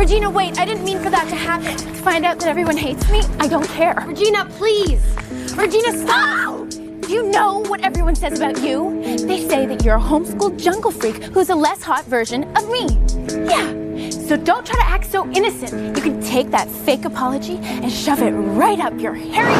Regina, wait, I didn't mean for that to happen. To find out that everyone hates me, I don't care. Regina, please. Regina, stop! Do you know what everyone says about you? They say that you're a homeschooled jungle freak who's a less hot version of me. Yeah. So don't try to act so innocent. You can take that fake apology and shove it right up your hairy